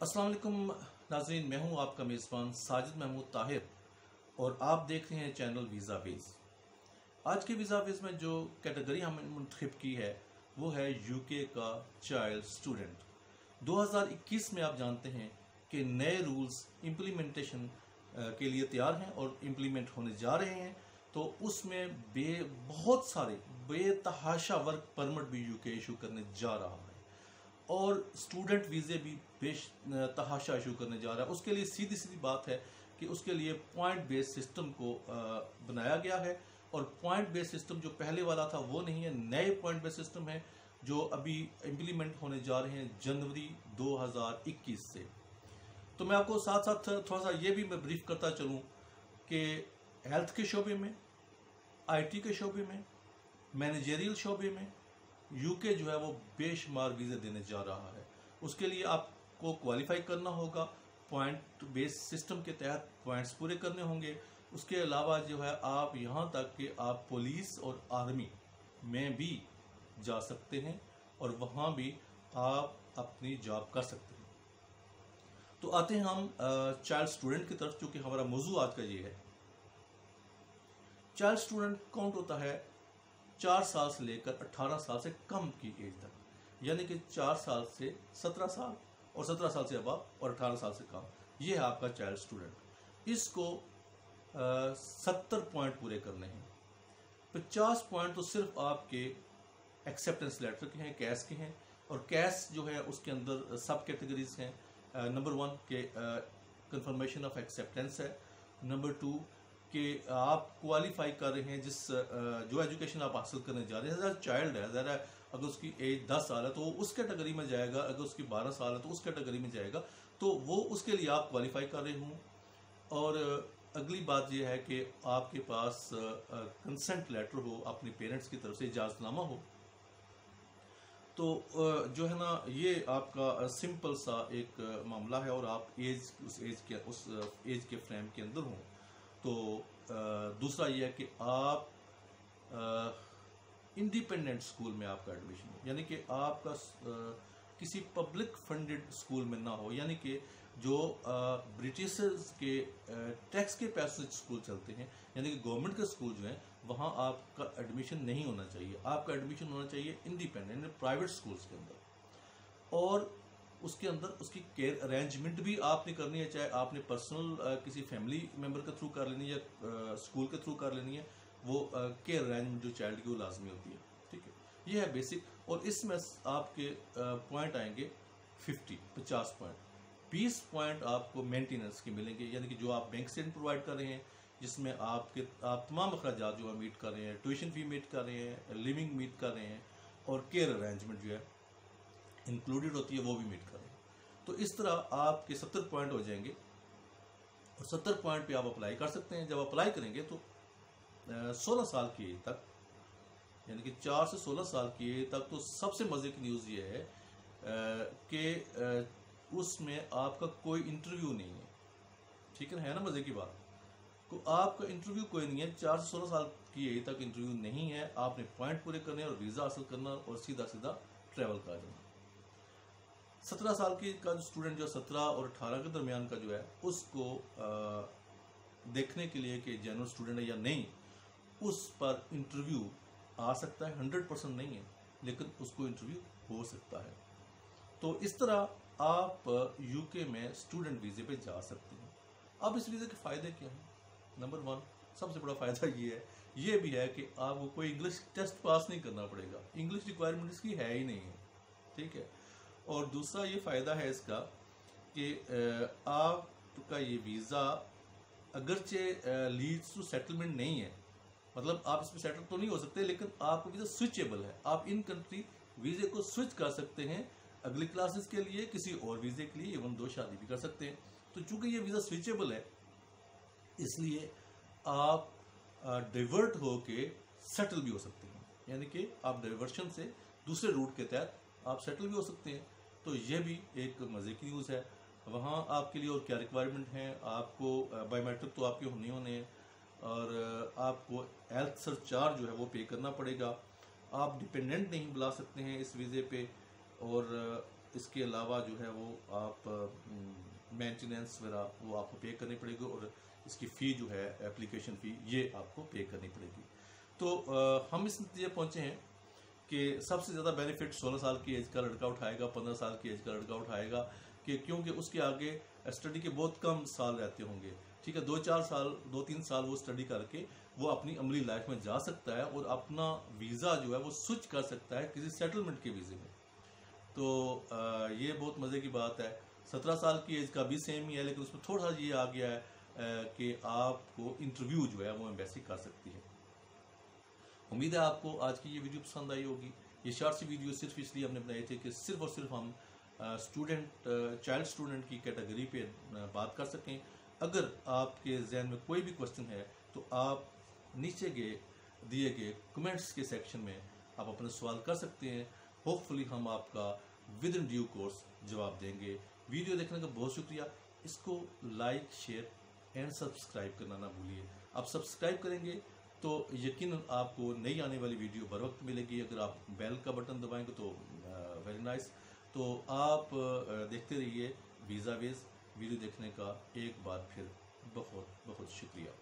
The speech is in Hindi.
वालेकुम नाजरीन, मैं हूँ आपका मेज़बान साजिद महमूद ताहिर और आप देख रहे हैं चैनल वीज़ा बेस आज के वीज़ा बेस में जो कैटेगरी हमने मुंतखब की है, वो है यूके का चाइल्ड स्टूडेंट 2021 में आप जानते हैं कि नए रूल्स इम्प्लीमेंटेशन के लिए तैयार हैं और इम्प्लीमेंट होने जा रहे हैं। तो उसमें बे, बहुत सारे बेतहाशा वर्क परमिट भी यूके इशू करने जा रहा है। और स्टूडेंट वीज़े भी बेश तहाशा इशू करने जा रहा है। उसके लिए सीधी सीधी बात है कि उसके लिए पॉइंट बेस्ड सिस्टम को बनाया गया है और पॉइंट बेस्ड सिस्टम जो पहले वाला था वो नहीं है। नए पॉइंट बेस्ड सिस्टम है जो अभी इम्प्लीमेंट होने जा रहे हैं जनवरी 2021 से। तो मैं आपको साथ साथ थोड़ा सा ये भी मैं ब्रीफ करता चलूँ कि हेल्थ के शोबे में आईटी के शोबे में मैनेजरियल शोबे में यूके जो है वो बेशुमार वीज़े देने जा रहा है। उसके लिए आपको क्वालिफाई करना होगा। पॉइंट बेस सिस्टम के तहत पॉइंट्स पूरे करने होंगे। उसके अलावा जो है आप यहाँ तक कि आप पुलिस और आर्मी में भी जा सकते हैं और वहाँ भी आप अपनी जॉब कर सकते हैं। तो आते हैं हम चाइल्ड स्टूडेंट की तरफ़ चूँकि हमारा मौजू आज का ये है। चाइल्ड स्टूडेंट काउंट होता है चार साल से लेकर अट्ठारह साल से कम की एज तक। यानी कि चार साल से सत्रह साल और सत्रह साल से अब और अठारह साल से कम। ये है आपका चाइल्ड स्टूडेंट इसको सत्तर पॉइंट पूरे करने हैं। पचास पॉइंट तो सिर्फ़ आपके एक्सेप्टेंस लेटर के हैं कैश के हैं। और कैश जो है, उसके अंदर सब कैटेगरीज हैं। नंबर वन के कंफर्मेशन ऑफ़ एक्सेप्टेंस है। नंबर टू कि आप क्वालिफाई कर रहे हैं जिस जो एजुकेशन आप हासिल करने जा रहे हैं ज़रा चाइल्ड है ज़रा अगर उसकी एज दस साल है तो वो उस कैटेगरी में जाएगा, अगर उसकी बारह साल है तो उस कैटेगरी में जाएगा तो वो उसके लिए आप क्वालिफाई कर रहे हों। और अगली बात यह है कि आपके पास कंसेंट लेटर हो, अपने पेरेंट्स की तरफ़ से इजाज़तनामा हो तो जो है ना, ये आपका सिंपल सा एक मामला है और आप एज उस एज के, उस एज के फ्रेम के अंदर हों। तो दूसरा यह है कि आप इंडिपेंडेंट स्कूल में आपका एडमिशन हो। यानी कि आपका किसी पब्लिक फंडेड स्कूल में ना हो। यानी कि जो ब्रिटिश के टैक्स के पैसे स्कूल चलते हैं, यानी कि गवर्नमेंट के स्कूल जो हैं, वहाँ आपका एडमिशन नहीं होना चाहिए। आपका एडमिशन होना चाहिए इंडिपेंडेंट प्राइवेट स्कूल्स के अंदर। और उसके अंदर उसकी केयर अरेंजमेंट भी आपने करनी है, चाहे आपने पर्सनल किसी फैमिली मेंबर के थ्रू कर लेनी है या स्कूल के थ्रू कर लेनी है, वो केयर अरेंजमेंट जो चाइल्ड की वो लाजमी होती है, ठीक है? ये है बेसिक और इसमें आपके पॉइंट आएँगे फिफ्टी पचास पॉइंट बीस पॉइंट आपको मेंटेनेंस के मिलेंगे, यानी कि जो आप बैंक से प्रोवाइड कर रहे हैं, जिसमें आपके, आप तमाम अखराज जो है मीट कर रहे हैं ट्यूशन फ़ी मीट कर रहे हैं लिविंग मीट कर रहे हैं, और केयर अरेंजमेंट जो है इंक्लूडेड होती है, वो भी मीट करें। तो इस तरह आपके सत्तर पॉइंट हो जाएँगे। और सत्तर पॉइंट पे आप अप्लाई कर सकते हैं। जब अप्लाई करेंगे तो सोलह साल की तक, यानी कि चार से सोलह साल की तक तो सबसे मज़े की न्यूज़ ये है कि उसमें आपका कोई इंटरव्यू नहीं है। ठीक है ना? मज़े की बात? तो आपका इंटरव्यू कोई नहीं है। चार से सोलह साल की एज तक इंटरव्यू नहीं है। आपने पॉइंट पूरे करने और वीज़ा हासिल करना और सीधा सीधा ट्रैवल कर देना सत्रह साल की का जो स्टूडेंट जो सत्रह और अठारह के दरमियान का जो है उसको आ, देखने के लिए कि जनरल स्टूडेंट है या नहीं उस पर इंटरव्यू आ सकता है। हंड्रेड परसेंट नहीं है लेकिन उसको इंटरव्यू हो सकता है। तो इस तरह आप यूके में स्टूडेंट वीज़े पे जा सकते हैं। अब इस वीज़े के फ़ायदे क्या हैं? नंबर वन सबसे बड़ा फ़ायदा ये है ये भी है कि आपको कोई इंग्लिश टेस्ट पास नहीं करना पड़ेगा। इंग्लिश रिक्वायरमेंट इसकी है ही नहीं है ठीक है? और दूसरा ये फ़ायदा है इसका कि आपका ये वीज़ा अगरचे लीड्स टू सेटलमेंट नहीं है। मतलब आप इसमें सेटल तो नहीं हो सकते, लेकिन आपका वीज़ा स्विचेबल है, आप इन कंट्री वीज़े को स्विच कर सकते हैं अगली क्लासेस के लिए, किसी और वीज़े के लिए, एवं दो शादी भी कर सकते हैं। तो चूँकि ये वीज़ा स्विचेबल है, इसलिए आप डाइवर्ट होके सेटल भी हो सकते हैं। यानी कि आप डाइवर्शन से दूसरे रूट के तहत आप सेटल भी हो सकते हैं। तो ये भी एक मज़े की न्यूज़ है। वहाँ आपके लिए और क्या रिक्वायरमेंट हैं? आपको बायोमेट्रिक तो आपके होने होने हैं। और आपको हेल्थ सर चार्ज जो है वो पे करना पड़ेगा। आप डिपेंडेंट नहीं बुला सकते हैं इस वीज़े पे। और इसके अलावा जो है वो आप मेंटेनेंस वगैरह वो आपको पे करनी पड़ेगी। और इसकी फ़ी जो है एप्लीकेशन फ़ी ये आपको पे करनी पड़ेगी। तो हम इस नतीजे पहुँचे हैं। कि सबसे ज़्यादा बेनिफिट 16 साल की एज का लड़का उठाएगा 15 साल की एज का लड़का उठाएगा, कि क्योंकि उसके आगे स्टडी के बहुत कम साल रहते होंगे। ठीक है दो चार साल दो तीन साल वो स्टडी करके वो अपनी अमली लाइफ में जा सकता है और अपना वीज़ा जो है वो स्विच कर सकता है किसी सेटलमेंट के वीज़े में। तो ये बहुत मज़े की बात है। सत्रह साल की एज का भी सेम ही है, लेकिन उसमें थोड़ा सा ये आ गया है कि आपको इंटरव्यू जो है वो एम्बेसी कर सकती है। उम्मीद है आपको आज की ये वीडियो पसंद आई होगी। ये शॉर्ट सी वीडियो सिर्फ़ इसलिए हमने बनाई थी कि सिर्फ़ और सिर्फ़ हम स्टूडेंट चाइल्ड स्टूडेंट की कैटेगरी पे बात कर सकें। अगर आपके जहन में कोई भी क्वेश्चन है तो आप नीचे गए दिए गए कमेंट्स के सेक्शन में आप अपने सवाल कर सकते हैं। होपफुली हम आपका विद इन ड्यू कोर्स जवाब देंगे। वीडियो देखने का बहुत शुक्रिया। इसको लाइक शेयर एंड सब्सक्राइब करना ना भूलिए। आप सब्सक्राइब करेंगे तो यकीन आपको नई आने वाली वीडियो बर वक्त मिलेगी। अगर आप बेल का बटन दबाएँगे तो वेरी नाइस तो आप देखते रहिए वीज़ा वेज वीडियो देखने का एक बार फिर बहुत बहुत शुक्रिया।